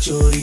chori.